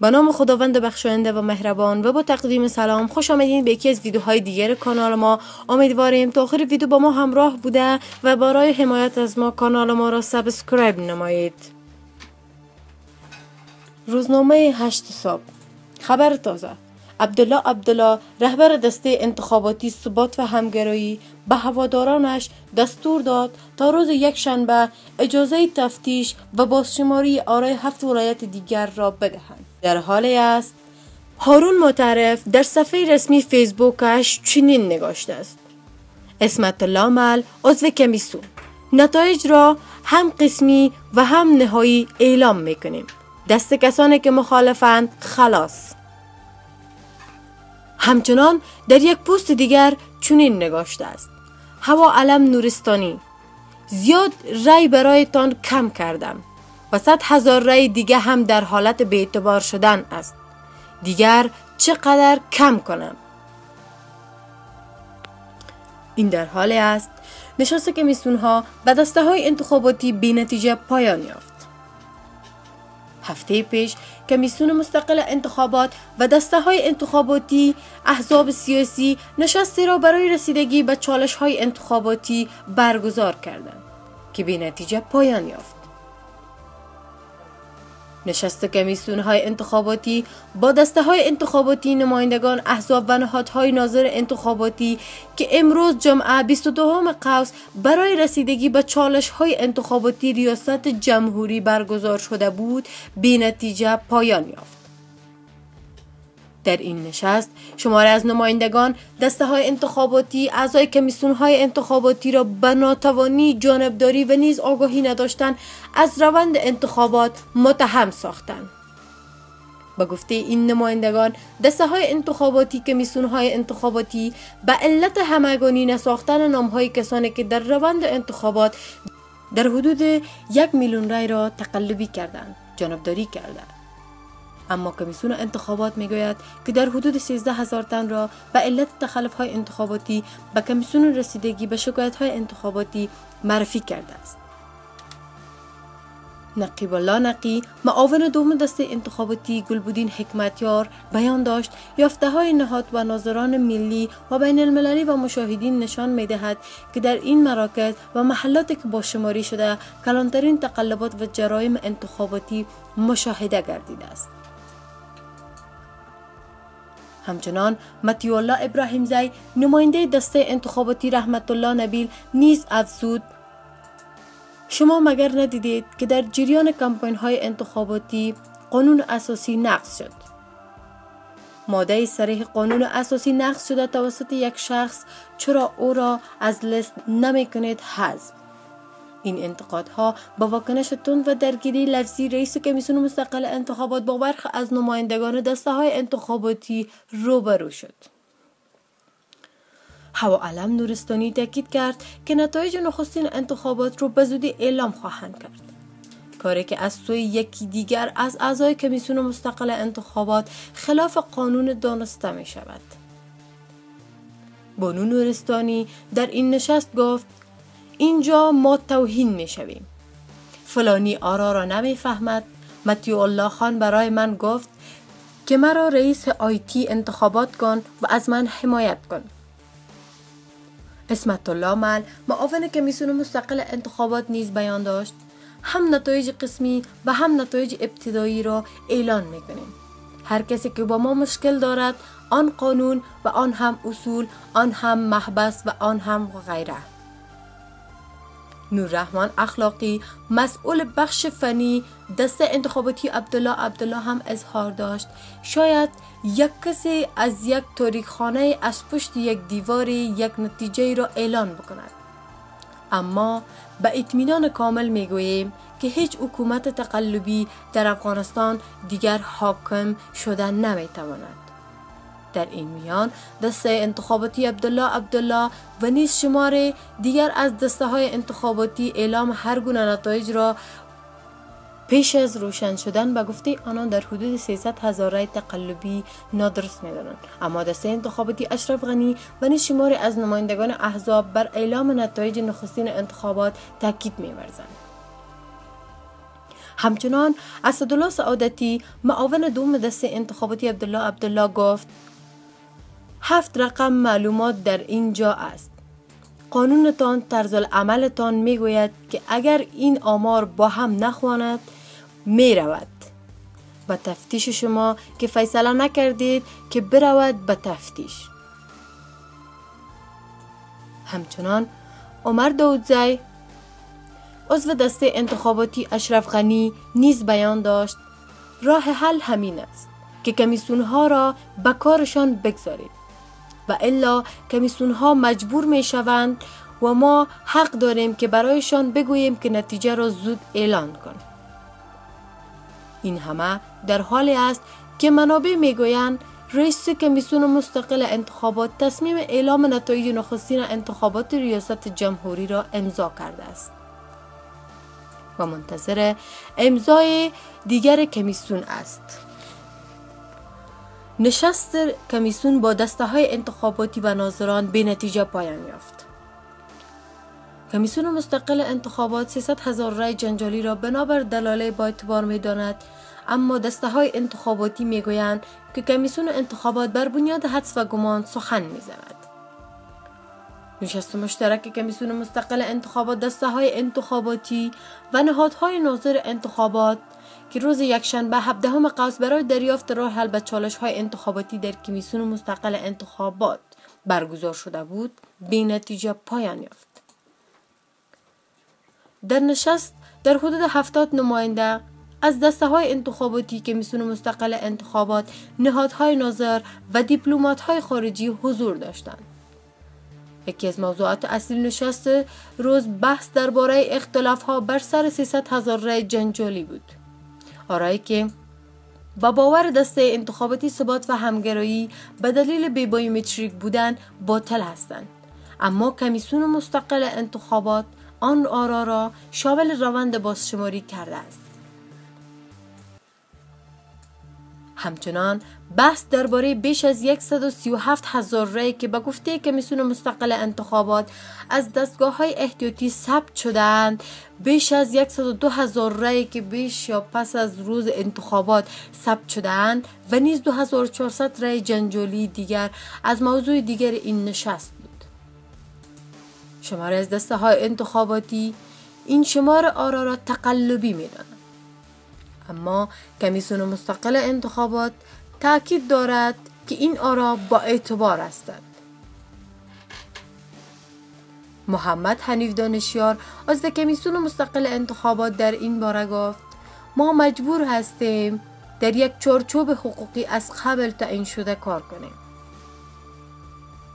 به نام خداوند بخشاینده و مهربان و با تقدیم سلام خوش آمدین به یکی از ویدیوهای دیگر کانال ما. امیدواریم تا آخر ویدیو با ما همراه بوده و برای حمایت از ما کانال ما را subscribe نمایید. روزنامه هشت صبح. خبر تازه. عبدالله عبدالله رهبر دسته انتخاباتی ثبات و همگرایی به هوادارانش دستور داد تا روز یک شنبه اجازه تفتیش و بازشماری آرای هفت ولایت دیگر را بدهند. در حالی است هارون متعرف در صفحه رسمی فیسبوکش چنین نگاشته است. اسمت الله عضو کمیسون نتایج را هم قسمی و هم نهایی اعلام می‌کنیم. دست کسانی که مخالفند خلاص. همچنان در یک پست دیگر چنین نگاشته است هوا علم نورستانی زیاد رای برایتان کم کردم و صد هزار رای دیگه هم در حالت بیعتبار شدن است دیگر چقدر کم کنم این در حال است نشست کمیسیون ها به دسته های انتخاباتی بی نتیجه پایان یافت هفته پیش کمیسیون مستقل انتخابات و دسته های انتخاباتی احزاب سیاسی نشستی را برای رسیدگی به چالش های انتخاباتی برگزار کردند که به نتیجه پایان یافت. نشست کمیسیون های انتخاباتی با دسته های انتخاباتی نمایندگان احزاب و نهادهای ناظر انتخاباتی که امروز جمعه 22 قوس برای رسیدگی به چالش های انتخاباتی ریاست جمهوری برگزار شده بود بی نتیجه پایان یافت. در این نشست. شماره از نمایندگان دسته های انتخاباتی اعضای کمیسیون های انتخاباتی را به ناتوانی جانبداری و نیز آگاهی نداشتن از روند انتخابات متهم ساختند با گفته این نمایندگان دسته های انتخاباتی کمیسیون های انتخاباتی به علت همگانی نساختن نام های کسانی که در روند انتخابات در حدود یک میلیون رای را تقلبی کردند جانبداری کردند. اما کمیسیون انتخابات می‌گوید که در حدود 13 هزار تن را به علت تخلف های انتخاباتی به کمیسیون رسیدگی به شکایت های انتخاباتی معرفی کرده است. نقیب الله نقی معاون دوم دسته انتخاباتی گلبودین حکمتیار بیان داشت یافته های نهاد و ناظران ملی و بین المللی و مشاهدین نشان می دهد که در این مراکز و محلاتی که با شماری شده کلانترین تقلبات و جرایم انتخاباتی مشاهده گردیده است. همچنان متی الله ابراهیم زی نماینده دسته انتخاباتی رحمت الله نبیل نیز افزود. شما مگر ندیدید که در جریان کمپین های انتخاباتی قانون اساسی نقض شد؟ ماده سریح قانون اساسی نقض شده توسط یک شخص چرا او را از لست نمی کنید حذف؟ این انتقادها با واکنش تند و درگیری لفظی رئیس کمیسیون مستقل انتخابات با برخ از نمایندگان دسته های انتخاباتی روبرو شد. هوا علم نورستانی تاکید کرد که نتایج نخستین انتخابات رو به زودی اعلام خواهند کرد. کاری که از سوی یکی دیگر از اعضای کمیسیون مستقل انتخابات خلاف قانون دانسته می شود. بانو نورستانی در این نشست گفت اینجا ما توهین می شویم. فلانی آرا را نمی فهمد متیو الله خان برای من گفت که مرا رئیس آیتی انتخابات کن و از من حمایت کن. اسمت الله مل معاون کمیسیون مستقل انتخابات نیز بیان داشت هم نتایج قسمی و هم نتایج ابتدایی را اعلان می کنیم. هر کسی که با ما مشکل دارد آن قانون و آن هم اصول آن هم محبس و آن هم غیره نوررحمان اخلاقی مسئول بخش فنی دست انتخاباتی عبدالله عبدالله هم اظهار داشت. شاید یک کسی از یک تاریخخانه از پشت یک دیواری یک نتیجه را اعلان بکند. اما به اطمینان کامل می‌گوییم که هیچ حکومت تقلبی در افغانستان دیگر حاکم شده نمی‌تواند. در این میان. دسته انتخاباتی عبدالله عبدالله و نیز شمار دیگر از دسته های انتخاباتی اعلام هر گونه نتایج را پیش از روشن شدن به گفته آنان در حدود 300 هزار رای تقلبی نادرست می‌دانند. اما دسته انتخاباتی اشرف غنی و نیز شماری از نمایندگان احزاب بر اعلام نتایج نخستین انتخابات تاکید میورزند. همچنان اسدالله سعادتی معاون دوم دست انتخاباتی عبدالله عبدالله گفت هفت رقم معلومات در اینجا است. قانونتان طرز عملتان می گوید که اگر این آمار با هم نخواند می رود به تفتیش شما که فیصله نکردید که برود به تفتیش. همچنان عمر داودزی عضو دسته انتخاباتی اشرف غنی نیز بیان داشت. راه حل همین است که کمیسون ها را به کارشان بگذارید. و الا کمیسون ها مجبور می شوند و ما حق داریم که برایشان بگوییم که نتیجه را زود اعلان کنند این همه در حالی است که منابع می‌گویند رئیس کمیسیون مستقل انتخابات تصمیم اعلام نتایج نخستین انتخابات ریاست جمهوری را امضا کرده است و منتظر امضای دیگر کمیسیون است. نشست کمیسیون با دسته های انتخاباتی و ناظران به نتیجه پایان یافت کمیسیون مستقل انتخابات 300 هزار رای جنجالی را بنابر دلاله با اعتبار می داند اما دسته های انتخاباتی می گویند که کمیسیون انتخابات بر بنیاد حدس و گمان سخن می زند. نشست مشترک کمیسیون مستقل انتخابات دسته های انتخاباتی و نهادهای ناظر انتخابات که روز یکشنبه 17 قوس برای دریافت راه حل به چالش های انتخاباتی در کمیسیون مستقل انتخابات برگزار شده بود به نتیجه پایان یافت. در نشست در حدود هفتاد نماینده از دسته های انتخاباتی که میسون مستقل انتخابات نهادهای ناظر و دیپلومات های خارجی حضور داشتند. یکی از موضوعات اصلی نشست روز بحث درباره اختلاف ها بر سر 300 هزار رای جنجالی بود. آرایی که با باور دسته انتخاباتی ثبات و همگرایی به دلیل بی بودن باطل هستند. اما کمیسیون مستقل انتخابات آن آرا را شامل روند بازشماری کرده است. همچنان بحث درباره بیش از 137 هزار رای که به گفته کمیسیون مستقل انتخابات از دستگاه های احتیاطی ثبت شدند بیش از 102 هزار رای که بیش یا پس از روز انتخابات ثبت شدند و نیز 2400 رای جنجالی دیگر از موضوع دیگر این نشست بود. شماره از دسته های انتخاباتی این شمار آرا را تقلبی می اما کمیسیون مستقل انتخابات تاکید دارد که این آرا با اعتبار هستند. محمد حنیف دانشیار از کمیسیون مستقل انتخابات در این باره گفت ما مجبور هستیم در یک چارچوب حقوقی از قبل تعیین شده کار کنیم.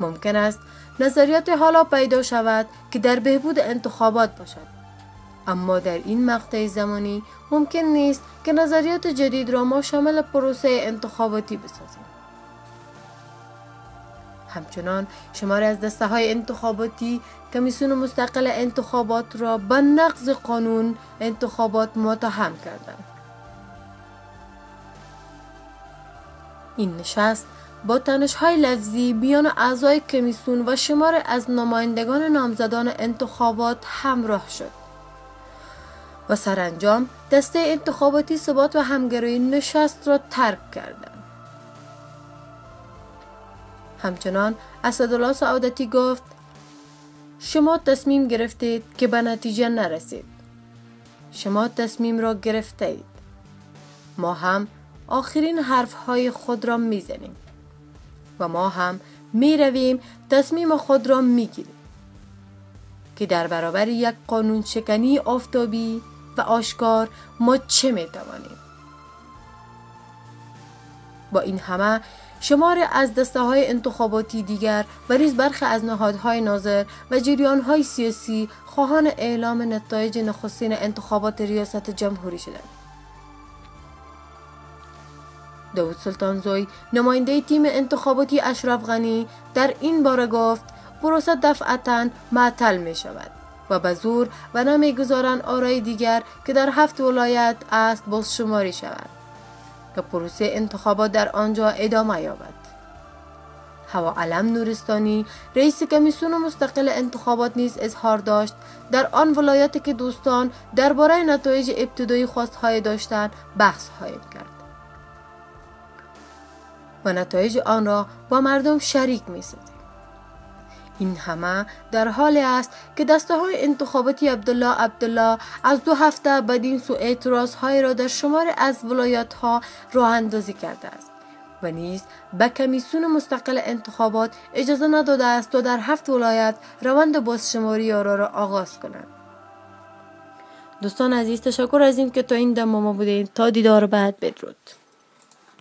ممکن است نظریات حالا پیدا شود که در بهبود انتخابات باشد. اما در این مقطع زمانی ممکن نیست که نظریات جدید را ما شامل پروسه انتخاباتی بسازیم. همچنان شماری از دسته های انتخاباتی کمیسیون مستقل انتخابات را به نقض قانون انتخابات متهم کردند. این نشست با تنش های لفظی بیان اعضای کمیسیون و شمار از نمایندگان نامزدان انتخابات همراه شد. و سرانجام دسته انتخاباتی ثبات و همگرایی نشست را ترک کردند. همچنان اسدالله سعادتی گفت شما تصمیم گرفتید که به نتیجه نرسید. شما تصمیم را گرفتید. ما هم آخرین حرف های خود را می‌زنیم و ما هم می رویم تصمیم خود را می گیریم که در برابر یک قانون شکنی آفتابی و آشکار ما چه می توانیم با این همه شمار از دسته های انتخاباتی دیگر و ریز برخی از نهادهای ناظر و جریان های سیاسی خواهان اعلام نتایج نخستین انتخابات ریاست جمهوری شدند. داود سلطان زوی نماینده تیم انتخاباتی اشرف غنی در این باره گفت پروسه دفعتا معطل می شود. و به زور و نمی‌گذارند آرای دیگر که در هفت ولایت است باز شماری شود که پروسه انتخابات در آنجا ادامه یابد. هوا علم نورستانی رئیس کمیسیون مستقل انتخابات نیز اظهار داشت در آن ولایتی که دوستان درباره نتایج ابتدایی خواستهای داشتند بحث خواهیم کرد. و نتایج آن را با مردم شریک می این همه در حال است که دسته های انتخاباتی عبدالله عبدالله از دو هفته بدین سو اعتراض های را در شمار از ولایت ها راه اندازی کرده است و نیز به کمیسیون مستقل انتخابات اجازه نداده است تا در هفت ولایت روند بازشماری آرا را آغاز کنند. دوستان عزیز تشکر از این که تا این دم ما بودین. تا دیدار بعد بدرود.